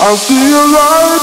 I see a light.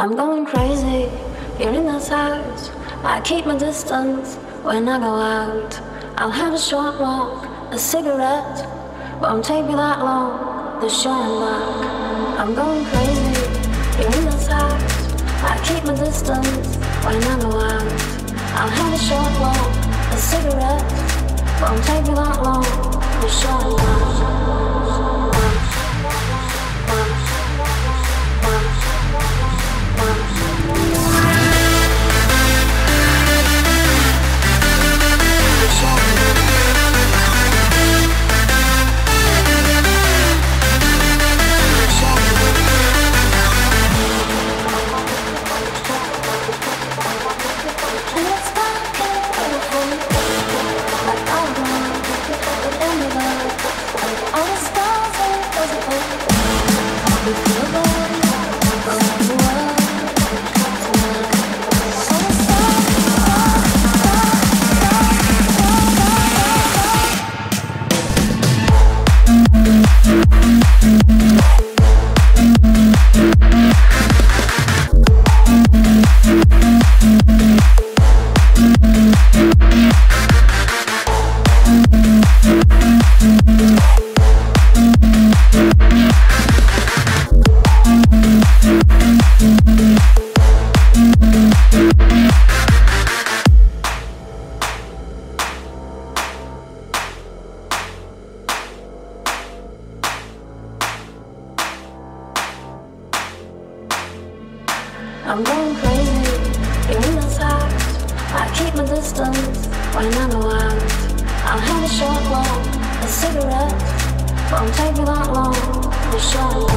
I'm going crazy in this house. I keep my distance when I go out. I'll have a short walk, a cigarette. Won't take me that long, the show and back. I'm going crazy in this house. I keep my distance when I go out. I'll have a short walk, a cigarette. Won't take me that long, the show and back. Oh. I'm going crazy in this house. I keep my distance when I go out. I'll have a short one, a cigarette. Won't take me that long. The show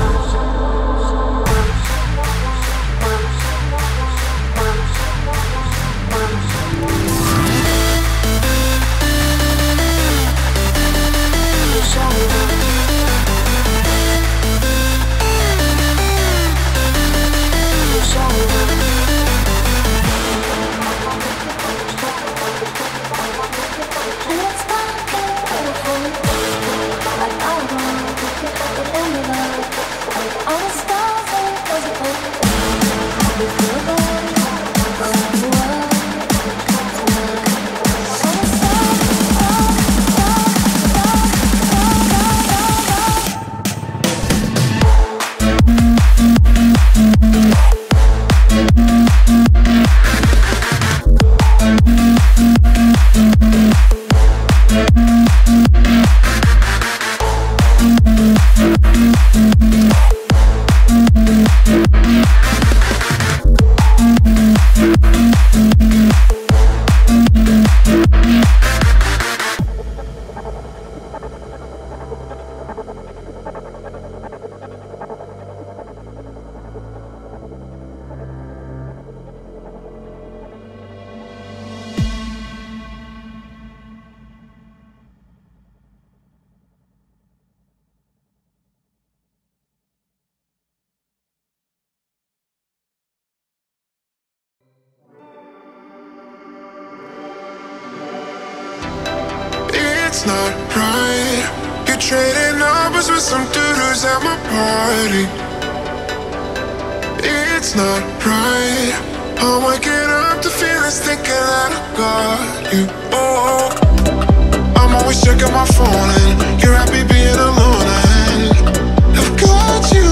It's not right. You're trading numbers with some dude at my party. It's not right. I'm waking up to feelings thinking that I got you. Oh, I'm always checking my phone and you're happy being alone. And I've got you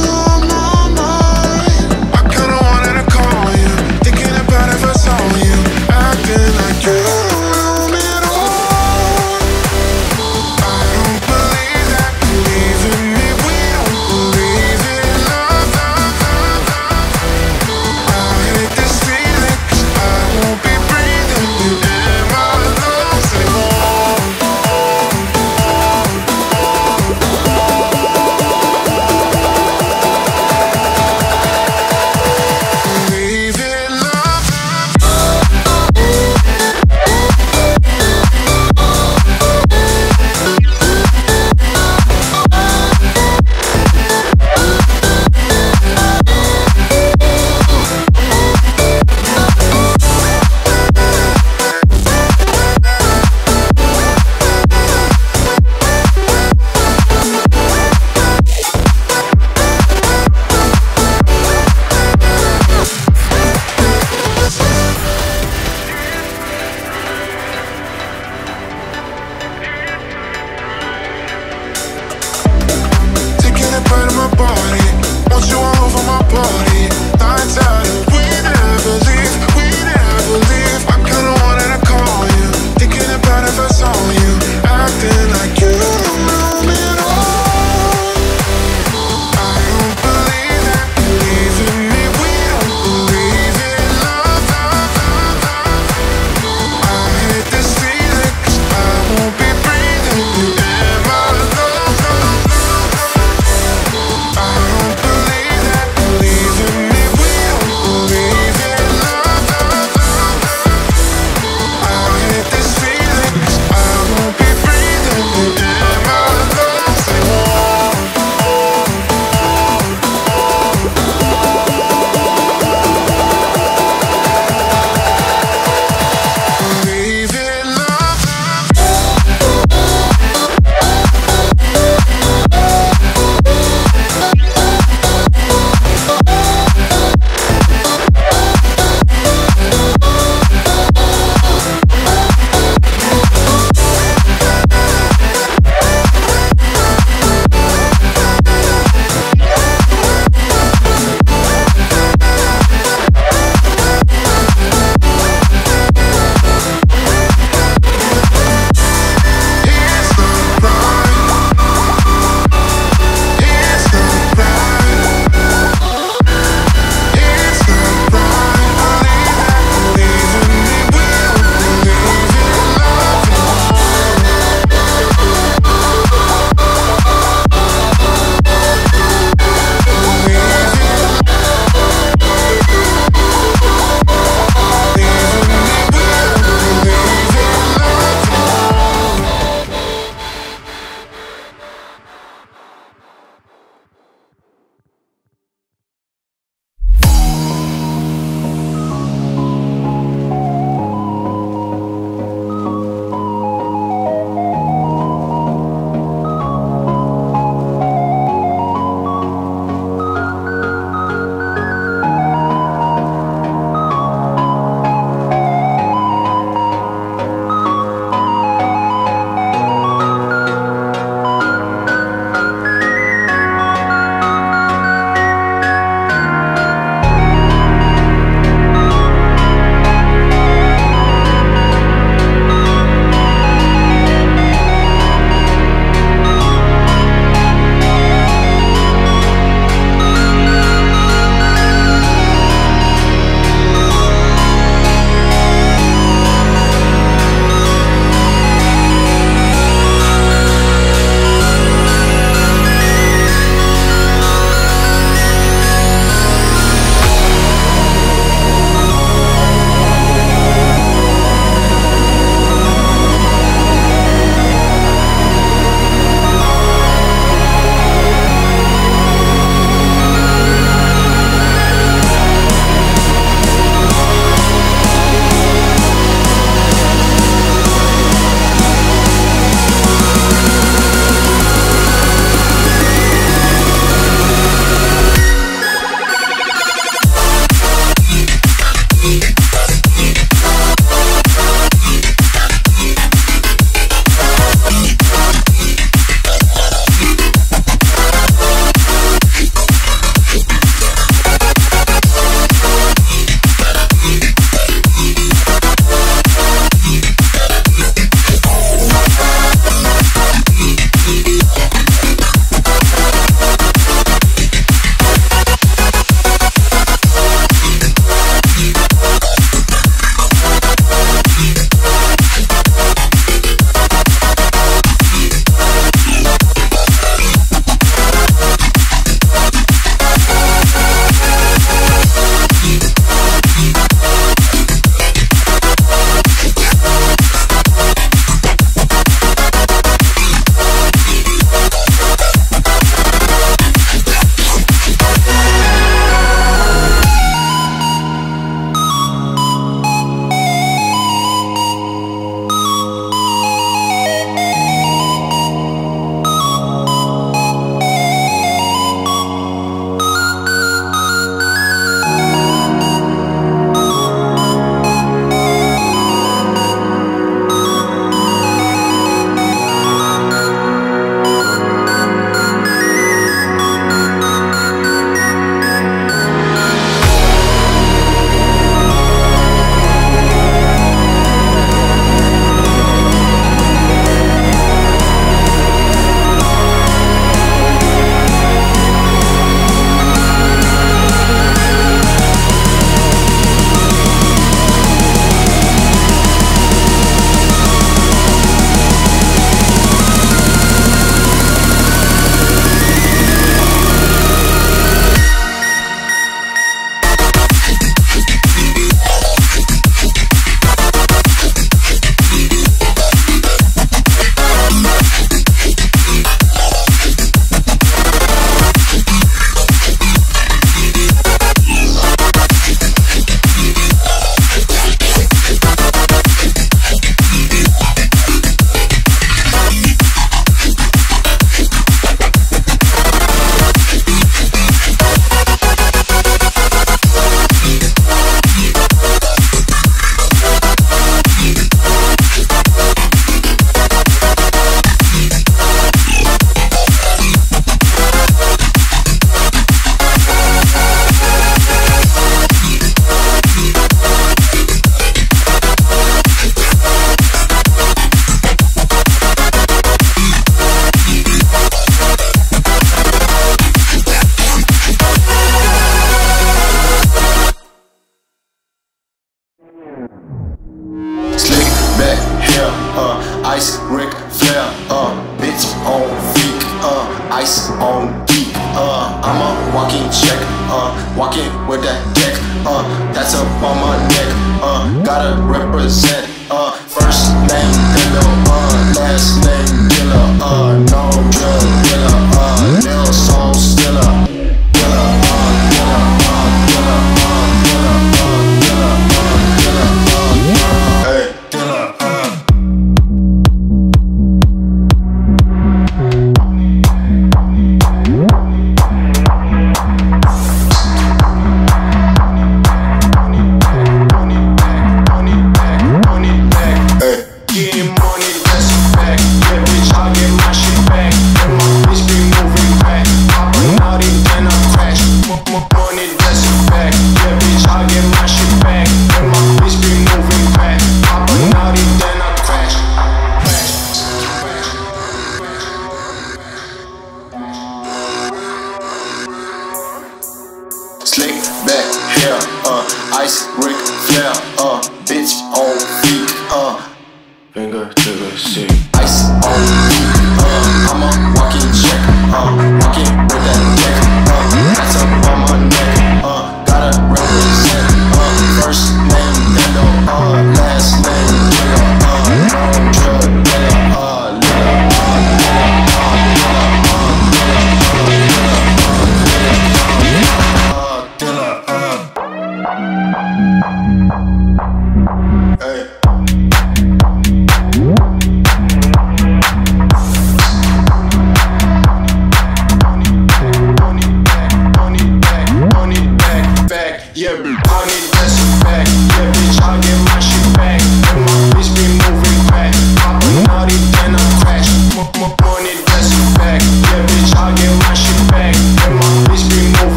to the sea. Ice on me, uh, I'm a walking check, uh, walking with that deck, uh, that's up on my neck, uh, gotta represent, uh, first.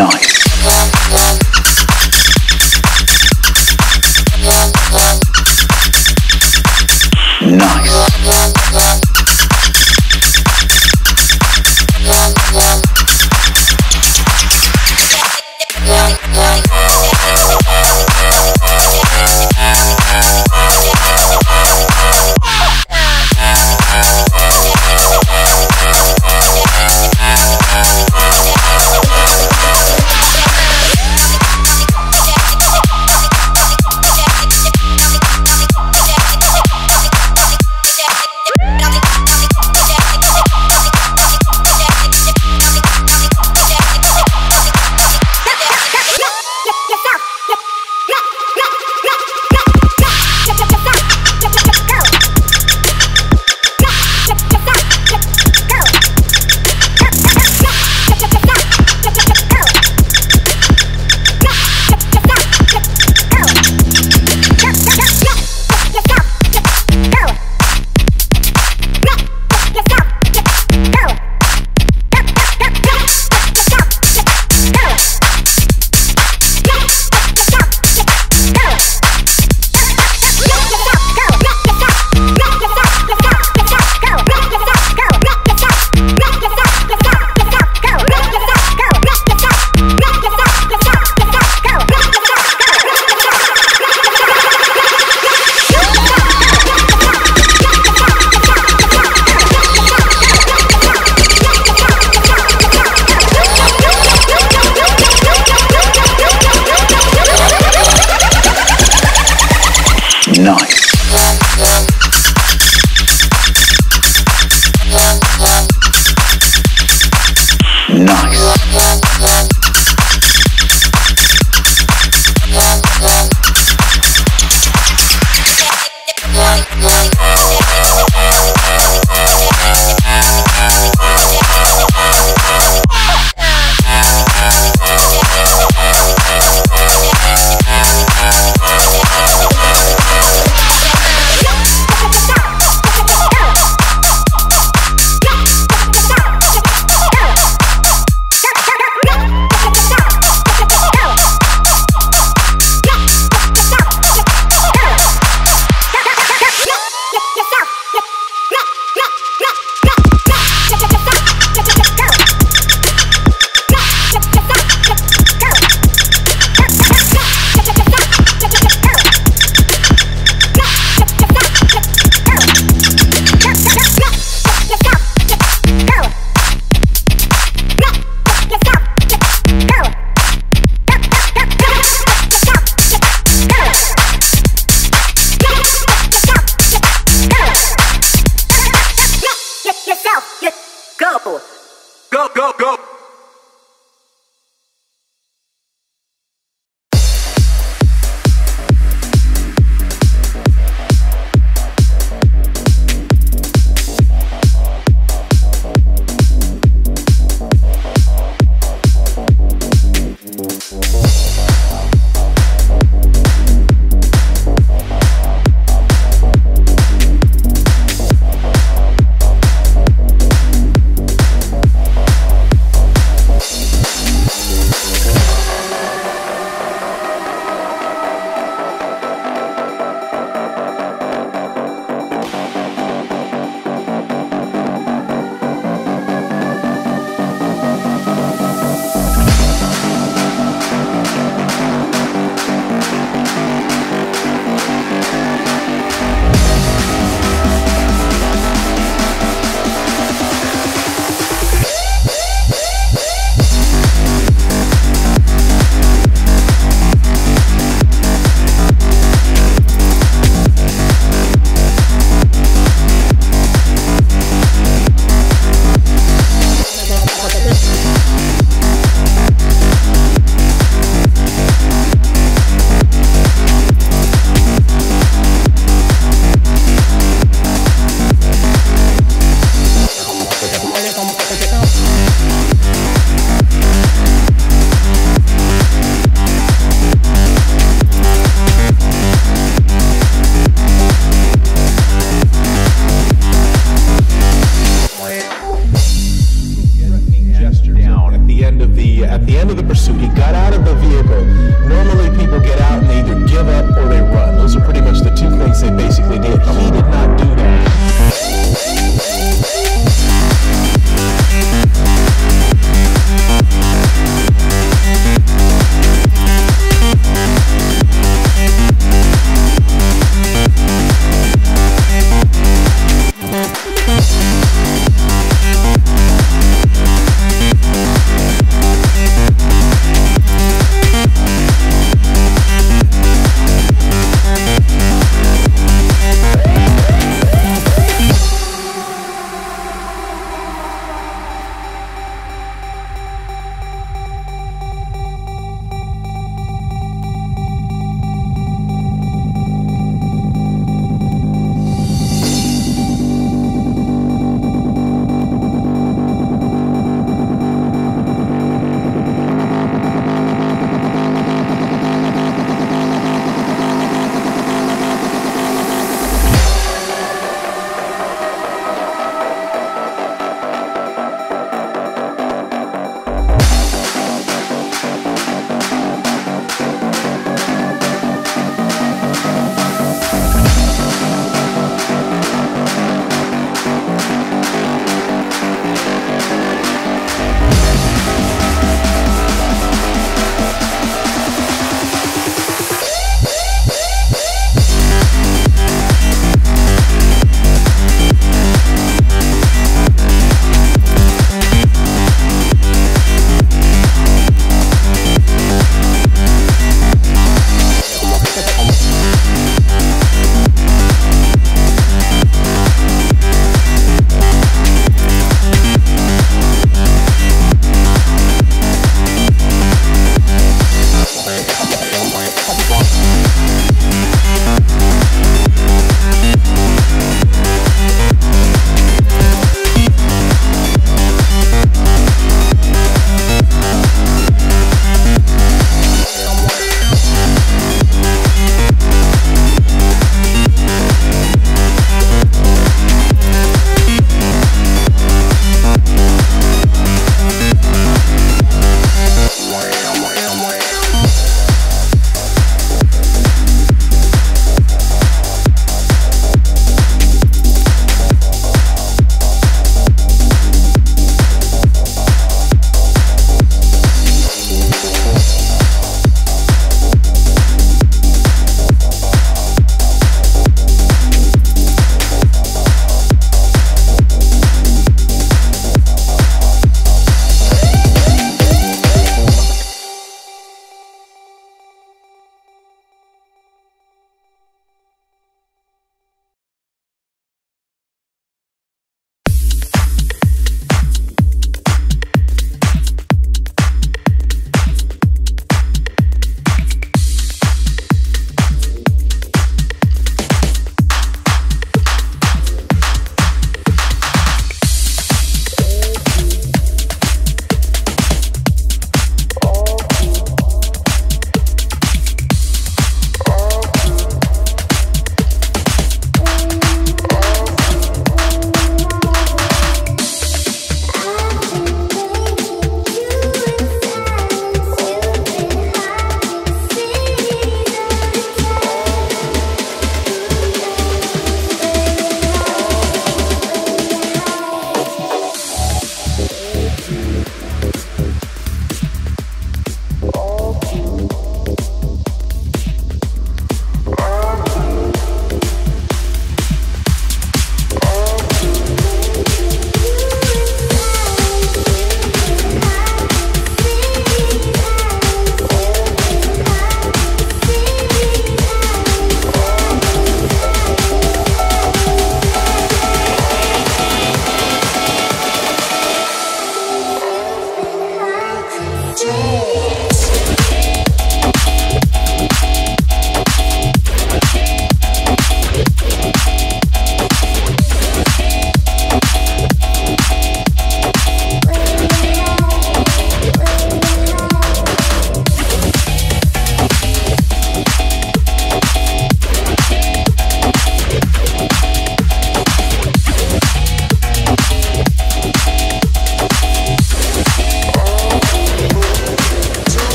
nice.